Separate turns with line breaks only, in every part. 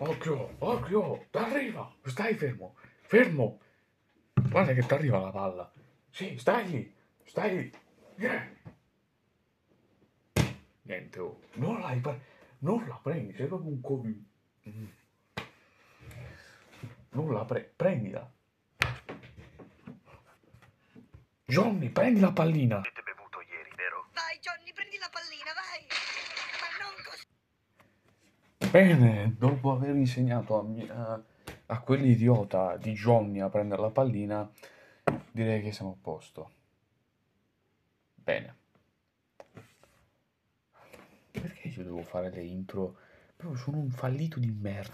Occhio, occhio, t'arriva, stai fermo, fermo. Guarda che t'arriva la palla. Sì, stai lì, stai lì. Vieni. Niente, oh. non, pre- non la prendi, sei proprio un covi. Mm. Non la pre- prendila. Johnny, prendi la pallina.
Avete bevuto ieri, vero?
Vai Johnny, prendi la pallina, vai! Ma non così!
Bene, dopo aver insegnato a, a- a quell'idiota di Johnny a prendere la pallina, direi che siamo a posto. Bene. Perché io devo fare le intro? Proprio sono un fallito di merda.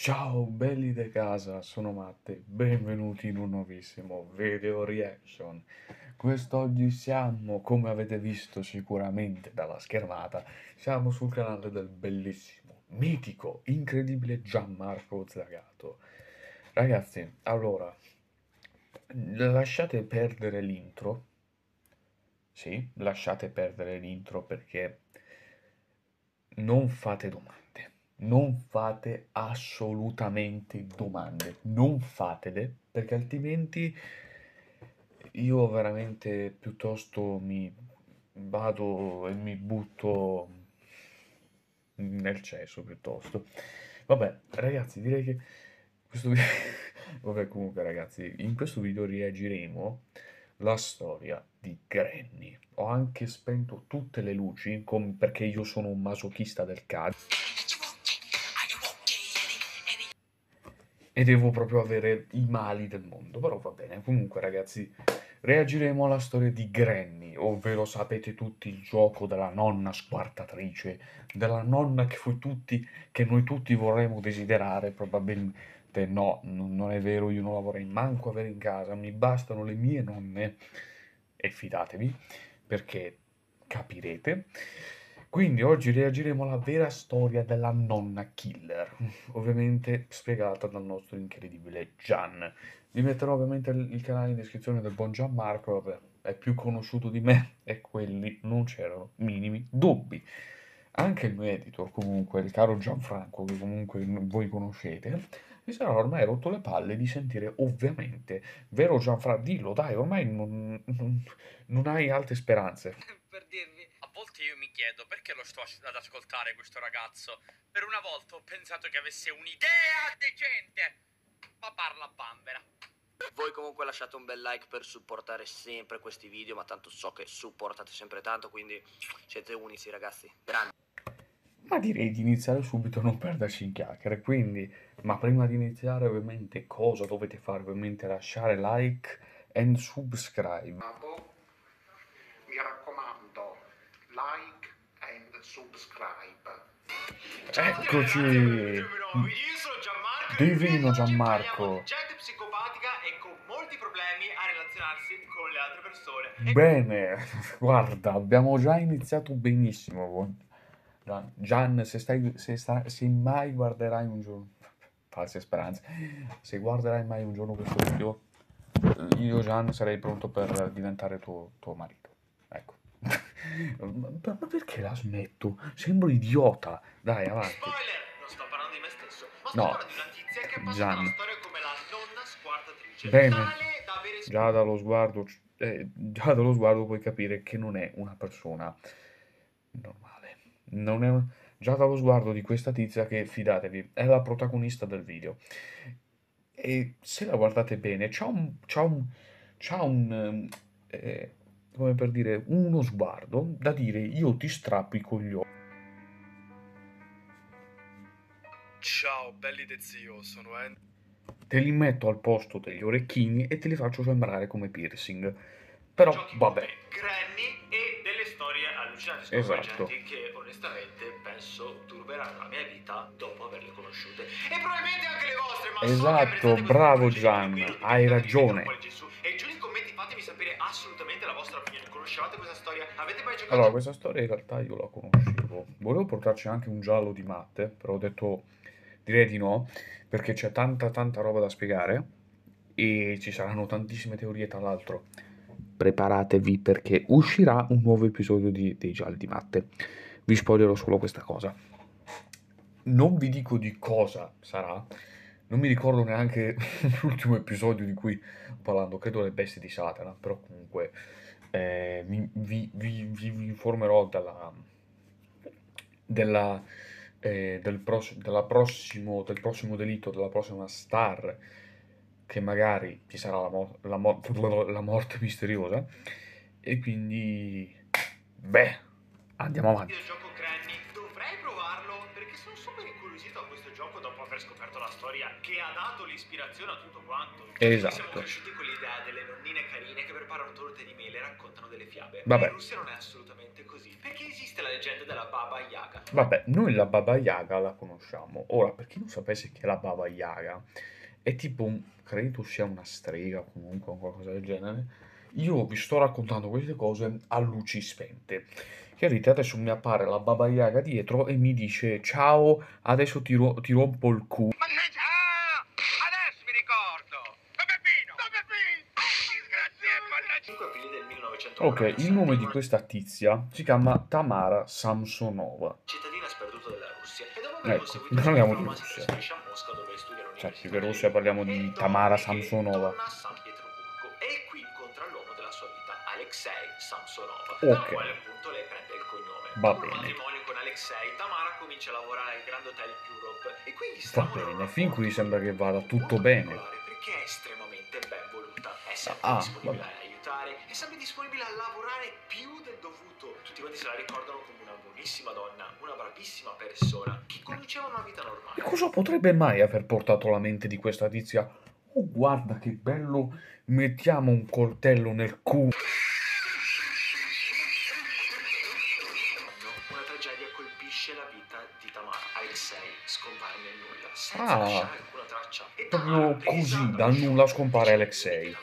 Ciao belli de casa, sono Matte, benvenuti in un nuovissimo video reaction. Quest'oggi siamo, come avete visto sicuramente dalla schermata, siamo sul canale del bellissimo, mitico, incredibile Gianmarco Zagato. Ragazzi, allora, lasciate perdere l'intro. Sì, lasciate perdere l'intro perché non fate domande. Non fate assolutamente domande. Non fatele perché altrimenti io veramente piuttosto mi vado e mi butto nel cesso piuttosto. Vabbè, ragazzi, direi che questo video... Vabbè, comunque ragazzi, in questo video reagiremo la storia di Granny. Ho anche spento tutte le luci perché io sono un masochista del cazzo. E devo proprio avere i mali del mondo, però va bene. Comunque ragazzi, reagiremo alla storia di Granny, ovvero sapete tutti il gioco della nonna squartatrice, della nonna che, tutti, che noi tutti vorremmo desiderare, probabilmente no, non è vero, io non la vorrei manco avere in casa, mi bastano le mie nonne, e fidatevi, perché capirete. Quindi oggi reagiremo alla vera storia della nonna killer, ovviamente spiegata dal nostro incredibile Gian. Vi metterò ovviamente il canale in descrizione del buon Gianmarco, vabbè, è più conosciuto di me e quelli non c'erano minimi dubbi. Anche il mio editor, comunque, il caro Gianfranco, che comunque voi conoscete, mi sarà ormai rotto le palle di sentire ovviamente, vero Gianfranco, dillo dai, ormai non, non- non hai alte speranze.
per dirvi. A volte io mi chiedo perché lo sto ad ascoltare questo ragazzo. Per una volta ho pensato che avesse un'idea decente. Ma parla a bambera.
Voi comunque lasciate un bel like per supportare sempre questi video, ma tanto so che supportate sempre tanto, quindi siete unici ragazzi. Grandi.
Ma direi di iniziare subito, non perderci in chiacchiere. Quindi, ma prima di iniziare, ovviamente, cosa dovete fare? Ovviamente lasciare like and subscribe.
Bravo. Mi raccomando, like and subscribe.
Eccoci!
Io sono Gianmarco.
Divino
e oggi
Gianmarco.
parliamo di gente psicopatica e con molti problemi a relazionarsi con le altre persone. E
Bene, guarda, abbiamo già iniziato benissimo. Gian, Gian, se, stai, se, sta- se mai guarderai un giorno, false speranze, se guarderai mai un giorno questo video, io Gian sarei pronto per diventare tuo, tuo marito. Ma, ma perché la smetto? Sembro idiota. Dai, avanti.
Spoiler! Non sto parlando di me stesso, ma sto
No.
parlando di una tizia che ha passato
Gian.
la storia come la nonna squartatrice.
Bene.
Da avere
Già dallo sguardo, eh, già dallo sguardo puoi capire che non è una persona normale. Non è, già dallo sguardo di questa tizia che, fidatevi, è la protagonista del video. E se la guardate bene, c'ha un, c'ha un, c'ha un, ehm, eh, come per dire, uno sguardo da dire io ti strappo i coglioni.
Ciao, belli de zio, sono Andy.
Te li metto al posto degli orecchini e te li faccio sembrare come piercing. Però,
giochi
vabbè.
Granny e delle storie allucinanti,
Esatto.
che onestamente penso turberanno la mia vita dopo averle conosciute. E probabilmente anche le vostre, ma
Esatto, bravo Gian, hai ragione.
E giù nei commenti fatemi sapere assolutamente la vostra opinione. Conoscevate questa storia? Avete mai giocato?
Allora, questa storia in realtà io la conoscevo. Volevo portarci anche un giallo di matte, però ho detto direi di no, perché c'è tanta tanta roba da spiegare e ci saranno tantissime teorie tra l'altro. Preparatevi perché uscirà un nuovo episodio di, dei gialli di matte. vi spoilerò solo questa cosa. Non vi dico di cosa sarà, non mi ricordo neanche l'ultimo episodio di cui ho parlato, credo le bestie di Satana, però comunque eh, vi, vi- vi- vi- informerò dalla, della, eh, del, pros- della prossimo, del prossimo delitto, della prossima star, che magari ci sarà la, mo- la mo- la morte misteriosa. E quindi, beh, andiamo avanti.
videogioco Granny, dovrei provarlo perché sono super incuriosito a questo gioco dopo aver scoperto la storia che ha dato l'ispirazione a tutto quanto.
Esatto.
Siamo cresciuti con
Vabbè.
In Russia non è assolutamente così, perché esiste la leggenda della Baba Yaga.
Vabbè, noi la Baba Yaga la conosciamo. Ora, per chi non sapesse chi è la Baba Yaga, è tipo, un- credo sia una strega comunque o qualcosa del genere. Io vi sto raccontando queste cose a luci spente. Chiaramente adesso mi appare la Baba Yaga dietro e mi dice ciao, adesso ti, ro- ti rompo il cu. Ok, il nome di questa tizia si chiama Tamara Samsonova.
cittadina sperduta della Russia.
Ecco, parliamo di Russia. Cioè, più che Russia parliamo di Tamara Samsonova. Ok. Va bene. Va bene, fin qui sembra che vada tutto bene. Ah,
disponibile
vabbè.
A aiutare, è sempre disponibile a lavorare più del dovuto. Tutti quanti se la ricordano come una buonissima donna, una bravissima persona che conduceva una vita normale.
E cosa potrebbe mai aver portato alla mente di questa tizia? Oh, guarda che bello, mettiamo un coltello nel cu.
Una tragedia colpisce la vita di Tamara. Alexei scompare nel nulla, senza
Ah,
lasciare alcuna traccia. E
proprio così, dal
shock,
nulla scompare Alexei.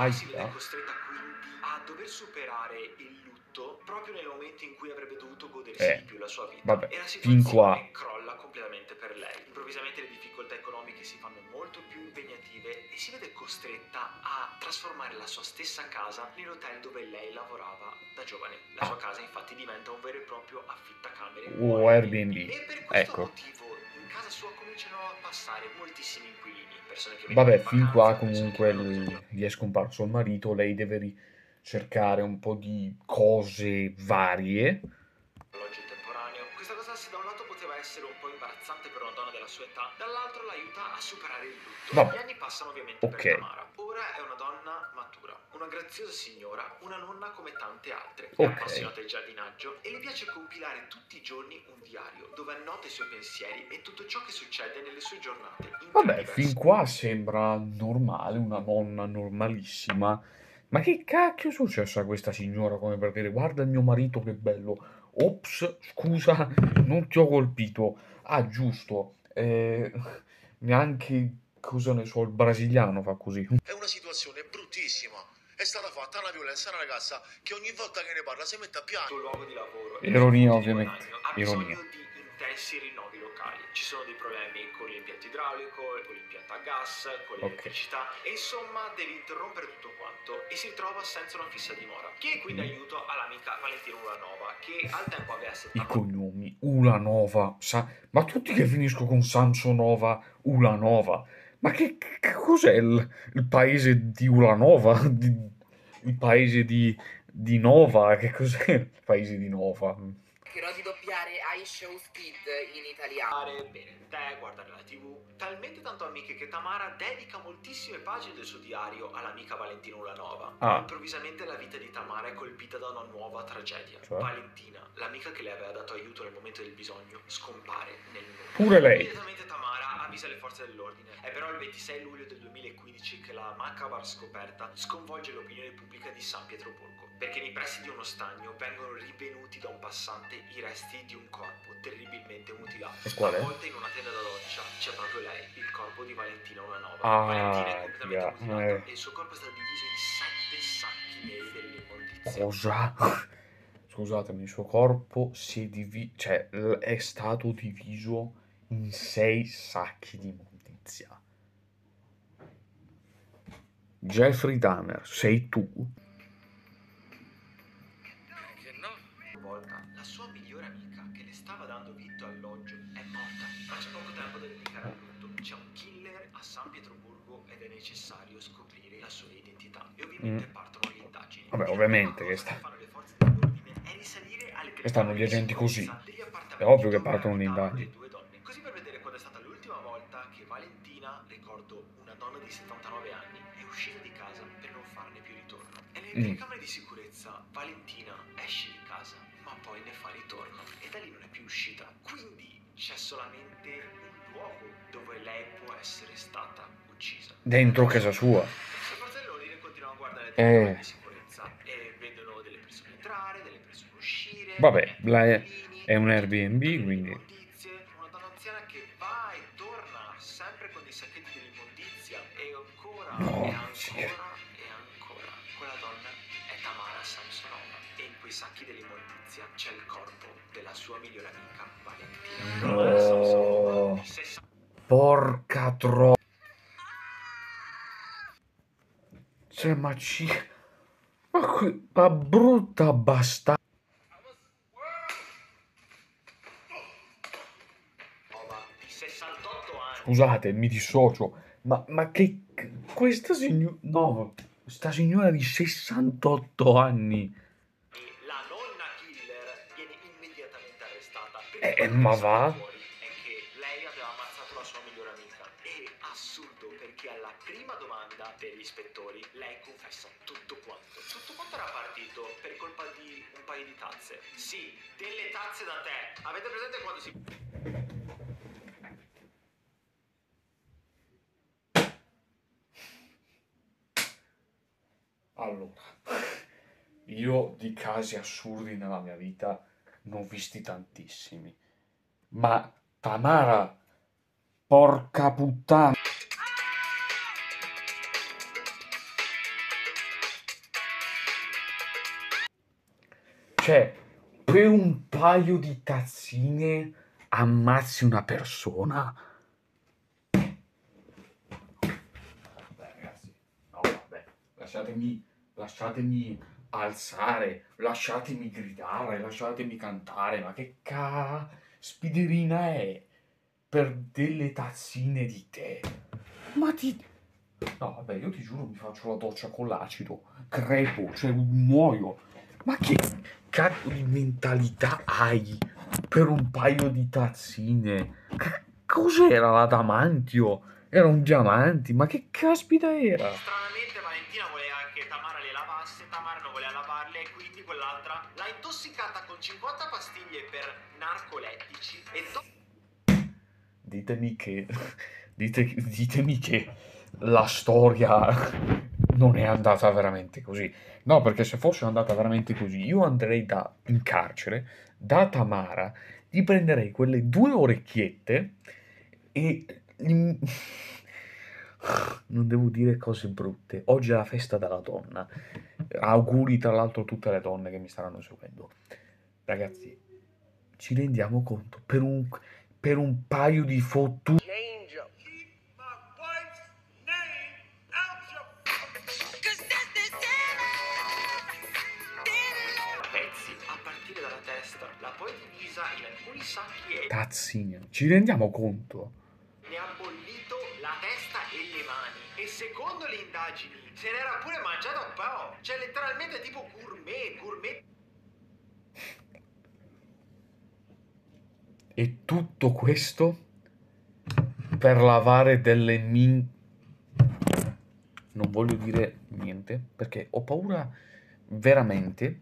Aia.
vede costretta quindi a dover superare il lutto proprio nel momento in cui avrebbe dovuto godersi
Eh,
di più la sua vita.
vabbè,
e la
fin qua.
situazione crolla completamente per lei. Improvvisamente le difficoltà economiche si fanno molto più impegnative e si vede costretta a trasformare la sua stessa casa nell'hotel dove lei lavorava da giovane. La sua casa infatti diventa un vero e proprio affittacamere
O Airbnb.
E per questo
Ecco.
motivo casa sua cominciano a passare moltissimi inquilini, persone che
Vabbè, fin qua comunque
vengono
l-
bisogno.
gli è scomparso il marito, lei deve ricercare un po' di cose varie.
Questa cosa se da un lato poteva essere un po' imbarazzante per una donna della sua età, dall'altro l'aiuta a superare il lutto.
Vabbè.
Gli anni passano ovviamente
Ok.
per Tamara. Ora è una donna matura, una graziosa signora, una nonna come tante altre. È
Ok.
appassionata di giardinaggio e le piace compilare tutti i giorni un diario dove annota i suoi pensieri e tutto ciò che succede nelle sue giornate.
Vabbè, fin qua sembra normale, una nonna normalissima. Ma che cacchio è successo a questa signora come per dire guarda il mio marito che bello. Ops, scusa, non ti ho colpito. Ah, giusto. Eh, neanche cosa ne so, il brasiliano fa così.
È una situazione bruttissima. È stata fatta una violenza a una ragazza che ogni volta che ne parla si mette a
il
piangere.
suo luogo di lavoro.
Ironia, ovviamente, ironia.
Intensi rinnovi locali. Ci sono dei problemi con l'impianto idraulico, con l'impianto a gas, con l'elettricità e insomma deve interrompere tutto quanto e si ritrova senza una fissa dimora. Chiede quindi
Mm.
aiuto all'amica Valentina Ulanova che al tempo aveva
I
70
cognomi, Ulanova, Sa- ma tutti che finiscono con Samsonova, Ulanova. Ma che, che cos'è il, il paese di Ulanova? Di- il paese di, di Nova? Che cos'è il paese di Nova?
cercherò di doppiare I Show Speed in italiano.
il tè, guardare la tv. Talmente tanto amiche che Tamara dedica moltissime pagine del suo diario all'amica Valentina Ulanova.
Ah.
Improvvisamente la vita di Tamara è colpita da una nuova tragedia.
Cioè?
Valentina, l'amica che le aveva dato aiuto nel momento del bisogno, scompare nel nulla.
Pure lei.
Immediatamente Tamara avvisa le forze dell'ordine. È però il 26 luglio del 2015 che la macabra scoperta sconvolge l'opinione pubblica di San Pietroburgo. Perché nei pressi di uno stagno vengono rinvenuti da un passante i resti di un corpo terribilmente mutilato.
E qual è?
Avvolta in una tenda da doccia c'è proprio lei, il corpo di Valentina Ulanova.
Ah,
Valentina è completamente
già,
mutilata
eh.
e il suo corpo è stato diviso in sette sacchi neri dell'immondizia.
Cosa? Scusatemi, il suo corpo si è diviso, cioè è stato diviso in sei sacchi di immondizia. Jeffrey Dahmer, sei tu?
San Pietroburgo ed è necessario scoprire la sua identità e ovviamente
Mm.
partono le indagini
Vabbè, ovviamente che sta-
fanno le forze dell'ordine è risalire alle
Che stanno gli agenti così. È ovvio che partono le indagini.
le due donne così per vedere quando è stata l'ultima volta che Valentina ricordo una donna di 79 anni è uscita di casa per non farne più ritorno e nelle
Mm.
telecamere di sicurezza Valentina esce di casa ma poi ne fa ritorno e da lì non è più uscita quindi c'è solamente un luogo dove lei può essere stata uccisa
Dentro casa sua.
i dell'ordine continuano a guardare
Eh.
di sicurezza e vedono delle persone entrare delle persone uscire
Vabbè, la-
bambini,
è un Airbnb, quindi-
una donna anziana che va e torna sempre con dei sacchetti dell'immondizia e ancora
No,
e ancora
sì.
e ancora quella donna è Tamara Samsonova e in quei sacchi dell'immondizia c'è il corpo della sua migliore amica Valentina 60
Porca tro... Cioè, ma ci... Ma, qui- ma brutta bastarda.
di 68 anni
Scusate, mi dissocio. Ma, ma che... Questa signora... No, questa signora di 68 anni.
e la nonna killer viene immediatamente arrestata.
Eh, ma va?
È che lei aveva ammazzato la sua migliore amica. È assurdo perché alla prima domanda degli ispettori lei confessa tutto quanto. Tutto quanto era partito per colpa di un paio di tazze. Sì, delle tazze da tè. Avete presente quando si
Allora, io di casi assurdi nella mia vita ne ho visti tantissimi. Ma Tamara, porca puttana. Cioè, per un paio di tazzine ammazzi una persona? Vabbè, ragazzi, no, vabbè, lasciatemi, lasciatemi alzare, lasciatemi gridare, lasciatemi cantare, ma che caspiterina è per delle tazzine di tè? Ma ti... No, vabbè, io ti giuro mi faccio la doccia con l'acido, crepo, cioè muoio. Ma che cazzo di mentalità hai per un paio di tazzine? Che cos'era l'adamantio? Era un diamanti, ma che caspita era?
Quell'altra l'ha intossicata con 50 pastiglie per narcolettici e dopo
Ditemi che, dite- ditemi che la storia non è andata veramente così. No, perché se fosse andata veramente così, io andrei da, in carcere da Tamara, gli prenderei quelle due orecchiette e... Non devo dire cose brutte. Oggi è la festa della donna. Auguri tra l'altro a tutte le donne che mi staranno seguendo. Ragazzi, ci rendiamo conto per un, per un paio di fottuti
a pezzi, a partire secondo le indagini se n'era pure mangiata un po'. Cioè letteralmente tipo gourmet, gourmet
E tutto questo per lavare delle min... Non voglio dire niente perché ho paura veramente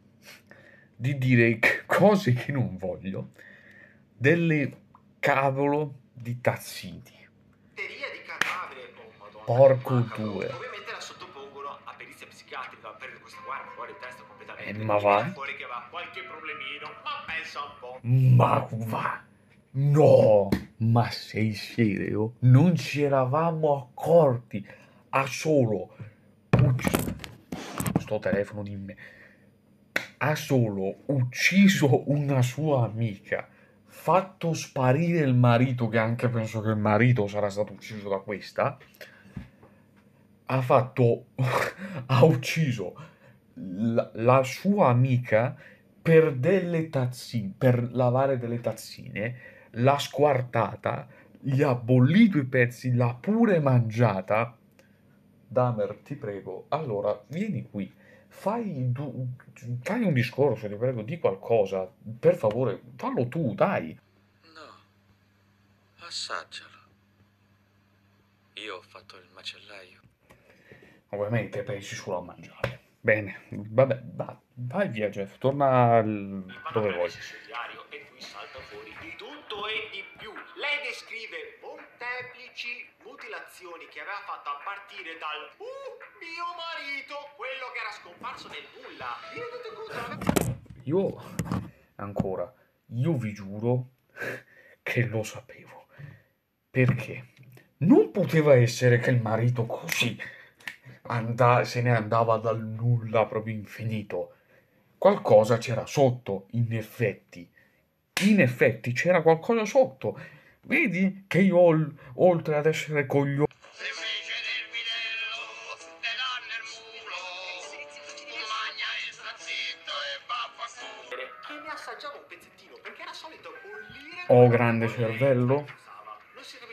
di dire cose che non voglio. Delle cavolo di tazzini.
batteria di cadavere. Oh madonna.
Porco due.
Ovviamente la sottopongono a perizia psichiatrica per questa guarda fuori di testa completamente.
Eh, ma va?
Fuori che va qualche problemino, ma pensa un po'.
Ma va! No! Ma sei serio? Non ci eravamo accorti. Ha solo ucciso... Sto telefono di me. Ha solo ucciso una sua amica. Fatto sparire il marito, che anche penso che il marito sarà stato ucciso da questa. Ha fatto, ha ucciso la, la sua amica per delle tazzine, per lavare delle tazzine, l'ha squartata, gli ha bollito i pezzi, l'ha pure mangiata. Damer, ti prego, allora vieni qui, fai, du- fai un discorso, ti prego, di qualcosa, per favore, fallo tu, dai.
No, assaggialo. Io ho fatto il macellaio.
Ovviamente pensi solo a mangiare. Bene, vabbè, va- vai via Jeff, torna al- dove vuoi.
e qui salta fuori di tutto e di più. Lei descrive molteplici mutilazioni che aveva fatto a partire dal uh, mio marito, quello che era scomparso nel nulla.
Io, ancora, io vi giuro che lo sapevo. Perché? Non poteva essere che il marito così anda- se ne andava dal nulla proprio infinito. Qualcosa c'era sotto, in effetti. In effetti c'era qualcosa sotto. Vedi che io, ol- oltre ad essere coglione...
Che ne assaggiava un pezzettino perché era solito bollire.
Ho grande cervello.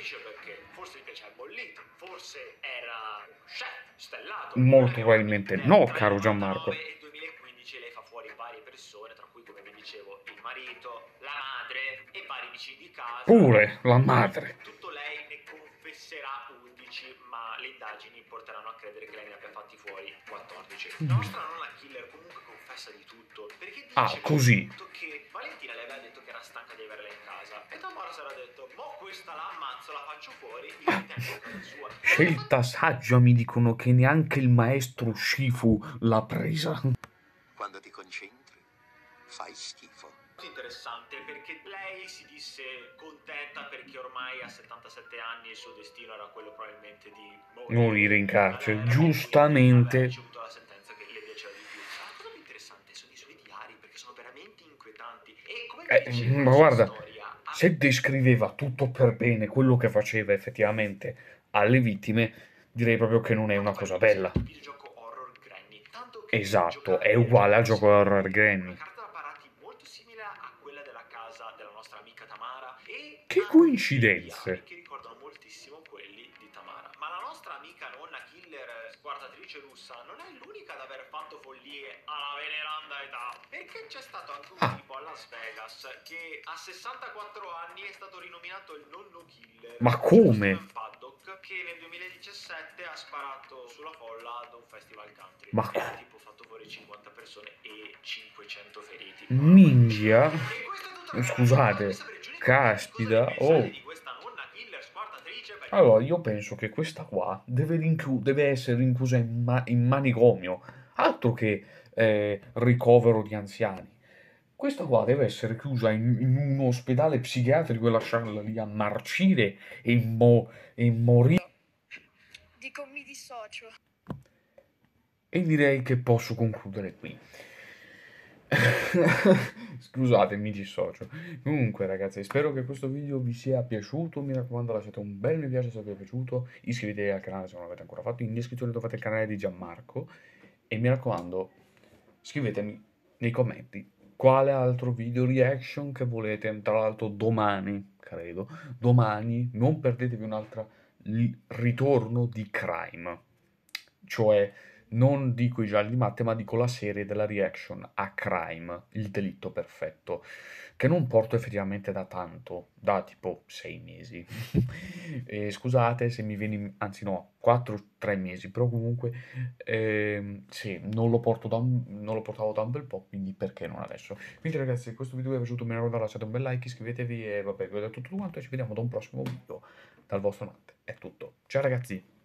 Capisce perché. Forse gli piaceva bollito, forse era un chef stellato.
Molto probabilmente no, caro Gianmarco.
Nel 2015 lei fa fuori varie persone, tra cui, come vi dicevo, il marito, la madre e vari vicini di casa.
Pure la madre.
Tutto lei ne confesserà 11, ma le indagini porteranno a credere che lei ne abbia fatti fuori 14. La nostra nonna killer comunque confessa di tutto, perché dice
Ah, così.
che Valentina le aveva detto che era stanca di averla in casa e Tamara si era detto, mo questa la ammazzo, la faccio fuori, io mi tengo a casa sua.
Scelta saggia, mi dicono che neanche il maestro Shifu l'ha presa.
Quando ti concentri, fai schifo.
Interessante perché lei si disse contenta perché ormai a 77 anni il suo destino era quello probabilmente di
Morire in carcere, giustamente.
ricevuto la sentenza che le piaceva di più. Ma la cosa più interessante sono i suoi diari perché sono veramente inquietanti e come vi
Eh,
dicevo,
ma guarda,
storia ha
se descriveva tutto per bene quello che faceva effettivamente alle vittime, direi proprio che non è una cosa bella. Esatto, è uguale al gioco horror Granny.
carta da parati molto simile a quella della casa della nostra amica Tamara e
Che coincidenze.
che ricordano moltissimo quelli di Tamara. Ma la nostra amica nonna killer sguardatrice russa non è l'unica ad aver fatto follie alla veneranda età. Perché c'è stato anche un
Ah.
tipo a Las Vegas che a 64 anni è stato rinominato il nonno killer.
Ma come?
Steven Paddock, che nel 2017 ha sparato sulla folla ad un festival country.
Ma
E ha tipo fatto fuori 50 persone e 500 feriti.
Minchia. Scusate, caspita. Oh. Allora, io penso che questa qua deve, rinchiu- deve essere rinchiusa in, ma- in manicomio, altro che eh, ricovero di anziani. Questa qua deve essere chiusa in, in un ospedale psichiatrico e lasciarla lì a marcire e, mo- e morire.
Dico mi dissocio.
E direi che posso concludere qui. Scusate, mi dissocio. Comunque, ragazzi, spero che questo video vi sia piaciuto. Mi raccomando, lasciate un bel mi piace se vi è piaciuto. Iscrivetevi al canale se non l'avete ancora fatto. In descrizione trovate il canale di Gianmarco. E mi raccomando, scrivetemi nei commenti quale altro video reaction che volete. Tra l'altro, domani, credo, domani non perdetevi un'altra ritorno di Crime. Cioè, non dico i gialli di matte, ma dico la serie della reaction a Crime, il delitto perfetto, che non porto effettivamente da tanto, da tipo sei mesi. E scusate se mi viene, anzi no, 4-3 mesi, però comunque ehm, sì, non lo, porto da un, non lo portavo da un bel po', quindi perché non adesso? Quindi ragazzi, se questo video vi è piaciuto, mi raccomando lasciate un bel like, iscrivetevi e vabbè, vi ho detto tutto quanto e ci vediamo ad un prossimo video dal vostro Matte. È tutto. Ciao ragazzi!